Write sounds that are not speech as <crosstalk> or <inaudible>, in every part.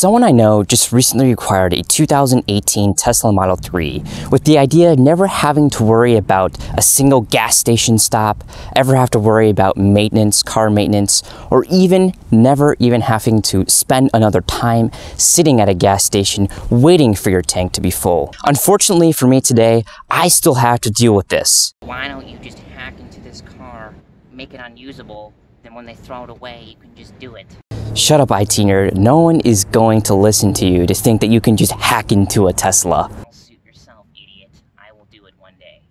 Someone I know just recently acquired a 2018 Tesla Model 3 with the idea of never having to worry about a single gas station stop, ever have to worry about maintenance, car maintenance, or even never even having to spend another time sitting at a gas station waiting for your tank to be full. Unfortunately for me today, I still have to deal with this. Why don't you just hack into this car, make it unusable, then when they throw it away, you can just do it. Shut up, IT nerd. No one is going to listen to you to think that you can just hack into a Tesla. Suit yourself, idiot. I will do it one day.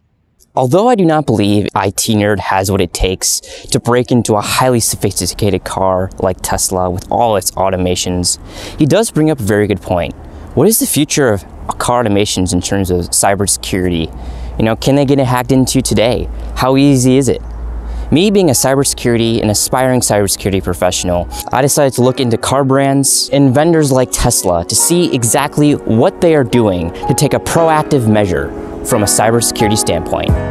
Although I do not believe IT Nerd has what it takes to break into a highly sophisticated car like Tesla with all its automations, he does bring up a very good point. What is the future of car automations in terms of cybersecurity? You know, can they get it hacked into today? How easy is it? Me being a cybersecurity and aspiring cybersecurity professional, I decided to look into car brands and vendors like Tesla to see exactly what they are doing to take a proactive measure from a cybersecurity standpoint.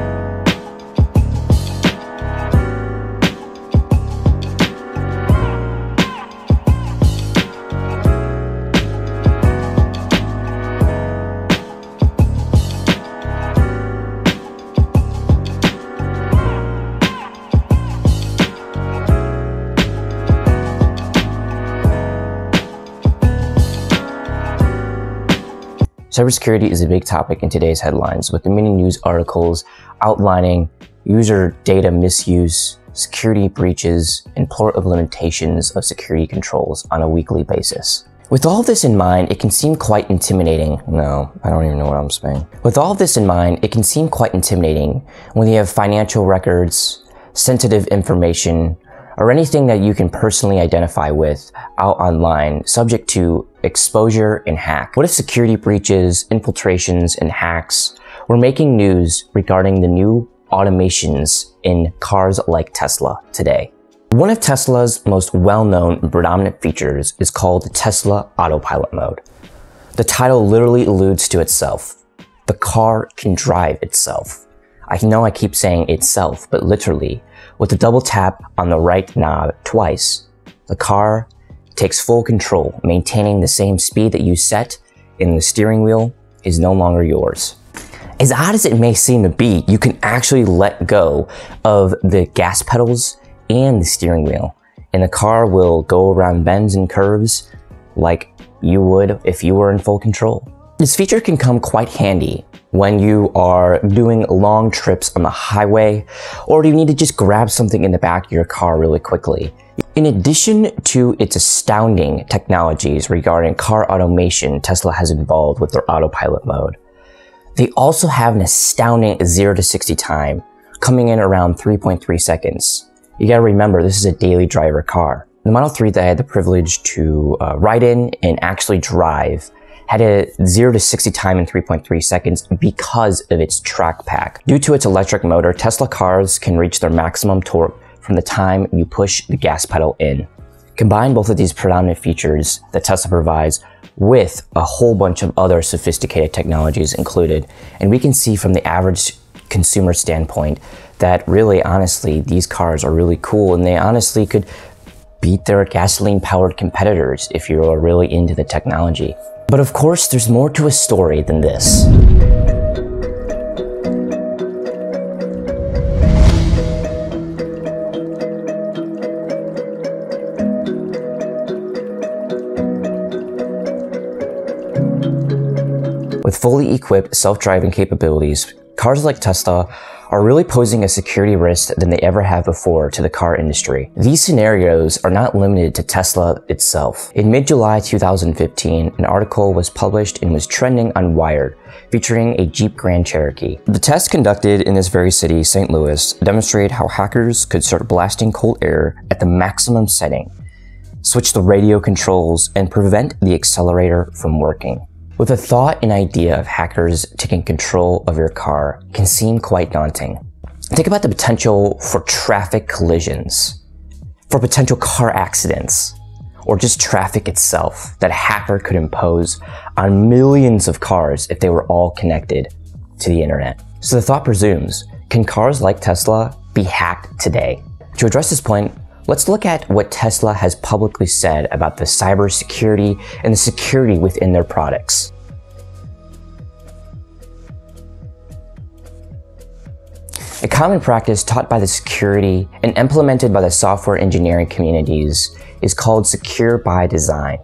Cybersecurity is a big topic in today's headlines, with the many news articles outlining user data misuse, security breaches, and plethora of limitations of security controls on a weekly basis. With all this in mind, it can seem quite intimidating. No, I don't even know what I'm saying. With all this in mind, it can seem quite intimidating when you have financial records, sensitive information, or anything that you can personally identify with out online subject to exposure and hack. What if security breaches, infiltrations, and hacks were making news regarding the new automations in cars like Tesla today? One of Tesla's most well-known and predominant features is called Tesla Autopilot mode. The title literally alludes to itself. The car can drive itself. I know I keep saying itself, but literally, with a double tap on the right knob twice, the car takes full control, maintaining the same speed that you set in the steering wheel is no longer yours. As odd as it may seem to be, you can actually let go of the gas pedals and the steering wheel, and the car will go around bends and curves like you would if you were in full control. This feature can come quite handy when you are doing long trips on the highway or you need to just grab something in the back of your car really quickly. In addition to its astounding technologies regarding car automation Tesla has involved with their autopilot mode, they also have an astounding 0 to 60 time, coming in around 3.3 seconds. You gotta remember, this is a daily driver car. The Model 3 that I had the privilege to uh, ride in and actually drive had a 0 to 60 time in 3.3 seconds because of its track pack. Due to its electric motor, Tesla cars can reach their maximum torque from the time you push the gas pedal in. Combine both of these predominant features that Tesla provides with a whole bunch of other sophisticated technologies included, and we can see from the average consumer standpoint that really honestly these cars are really cool and they honestly could beat their gasoline powered competitors if you're really into the technology. But of course, there's more to a story than this. With fully equipped self-driving capabilities, cars like Tesla are really posing a security risk than they ever have before to the car industry. These scenarios are not limited to Tesla itself. In mid-July 2015, an article was published and was trending on Wired, featuring a Jeep Grand Cherokee. The test conducted in this very city, St. Louis, demonstrated how hackers could start blasting cold air at the maximum setting, switch the radio controls, and prevent the accelerator from working. With the thought and idea of hackers taking control of your car can seem quite daunting. Think about the potential for traffic collisions, for potential car accidents, or just traffic itself that a hacker could impose on millions of cars if they were all connected to the internet. So the thought presumes, can cars like Tesla be hacked today? To address this point, Let's look at what Tesla has publicly said about the cybersecurity and the security within their products. A common practice taught by the security and implemented by the software engineering communities is called secure by design.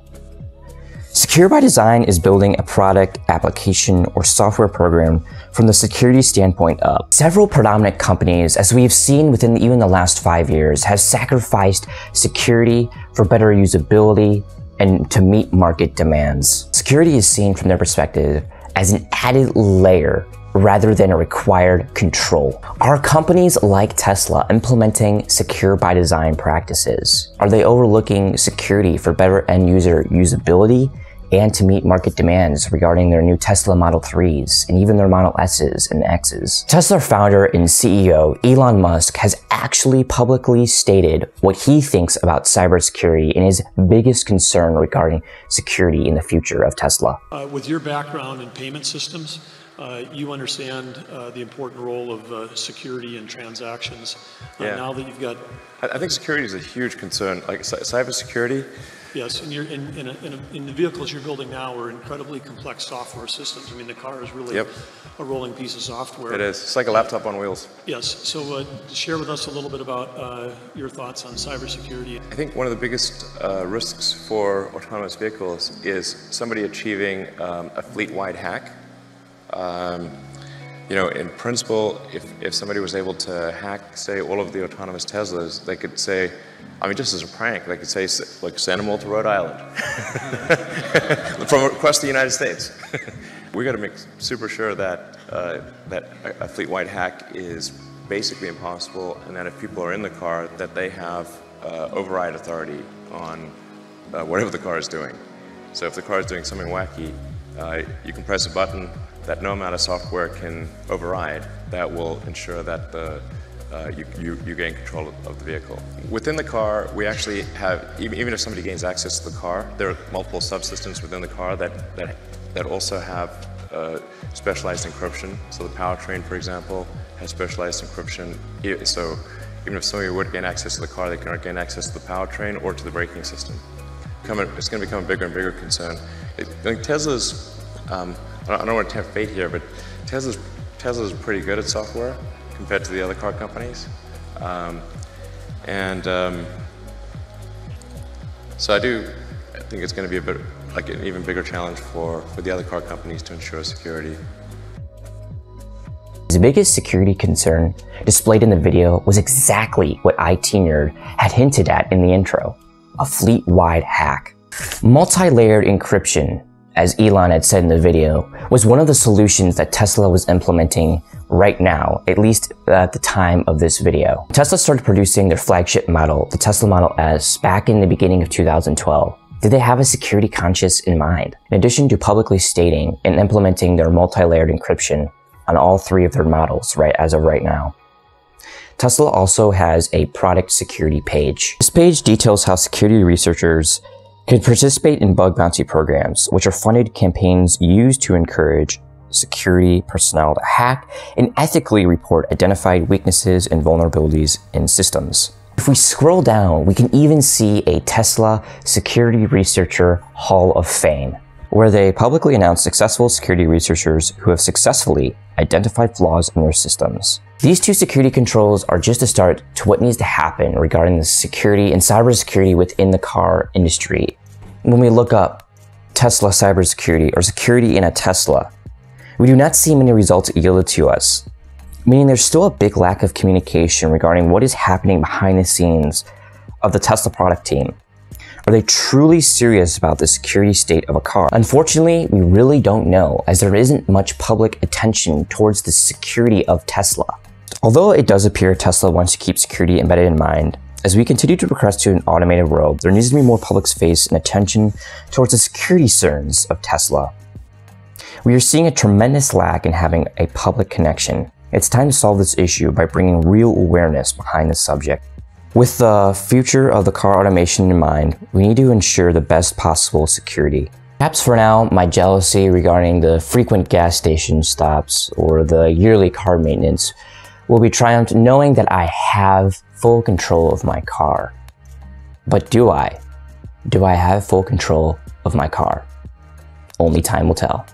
Secure by design is building a product, application, or software program from the security standpoint up. Several predominant companies, as we've seen within even the last five years, have sacrificed security for better usability and to meet market demands. Security is seen from their perspective as an added layer rather than a required control. Are companies like Tesla implementing secure by design practices? Are they overlooking security for better end user usability and to meet market demands regarding their new Tesla Model 3s and even their Model S's and X's. Tesla founder and CEO Elon Musk has actually publicly stated what he thinks about cybersecurity and his biggest concern regarding security in the future of Tesla. Uh, with your background in payment systems, uh, you understand uh, the important role of uh, security in transactions. Uh, yeah. Now that you've got, I think security is a huge concern. Like cybersecurity. Yes, and you're in, in, a, in, a, in, the vehicles you're building now are incredibly complex software systems. I mean, the car is really yep. a rolling piece of software. It is. It's like a laptop on wheels. Yes. So, uh, share with us a little bit about your thoughts on cybersecurity. I think one of the biggest risks for autonomous vehicles is somebody achieving um, a fleet-wide hack um, you know, in principle, if, if somebody was able to hack, say, all of the autonomous Teslas, they could say, I mean, just as a prank, they could say, like, send them all to Rhode Island <laughs> from across the United States. <laughs> we got to make super sure that uh, that a fleet-wide hack is basically impossible, and that if people are in the car, that they have uh, override authority on uh, whatever the car is doing. So if the car is doing something wacky, uh, you can press a button, that no amount of software can override that will ensure that the, uh, you, you, you, gain control of, the vehicle. Within the car, we actually have, even, even if somebody gains access to the car, there are multiple subsystems within the car that, that, that also have uh, specialized encryption. So the powertrain, for example, has specialized encryption. So even if somebody would gain access to the car, they cannot gain access to the powertrain or to the braking system. It's going to become a bigger and bigger concern. It, like Tesla's um, I don't want to tempt fate here, but Tesla's, Tesla's pretty good at software compared to the other car companies. Um, and um, so I do I think it's going to be a bit like an even bigger challenge for, for the other car companies to ensure security. The biggest security concern displayed in the video was exactly what IT Nerd had hinted at in the intro, a fleet-wide hack. Multi-layered encryption as Elon had said in the video, was one of the solutions that Tesla was implementing right now, at least at the time of this video. Tesla started producing their flagship model, the Tesla Model S, back in the beginning of 2012. Did they have a security conscious in mind? In addition to publicly stating and implementing their multi-layered encryption on all three of their models right as of right now. Tesla also has a product security page. This page details how security researchers can participate in bug bounty programs, which are funded campaigns used to encourage security personnel to hack and ethically report identified weaknesses and vulnerabilities in systems. If we scroll down, we can even see a Tesla Security Researcher Hall of Fame, where they publicly announce successful security researchers who have successfully identified flaws in their systems. These two security controls are just a start to what needs to happen regarding the security and cybersecurity within the car industry. When we look up Tesla cybersecurity or security in a Tesla, we do not see many results yielded to us, meaning there's still a big lack of communication regarding what is happening behind the scenes of the Tesla product team. Are they truly serious about the security state of a car? Unfortunately, we really don't know as there isn't much public attention towards the security of Tesla. Although it does appear Tesla wants to keep security embedded in mind, as we continue to progress to an automated world, there needs to be more public space and attention towards the security concerns of Tesla. We are seeing a tremendous lack in having a public connection. It's time to solve this issue by bringing real awareness behind the subject. With the future of the car automation in mind, we need to ensure the best possible security. Perhaps for now, my jealousy regarding the frequent gas station stops or the yearly car maintenance will be triumphed knowing that I have full control of my car. But do I? Do I have full control of my car? Only time will tell.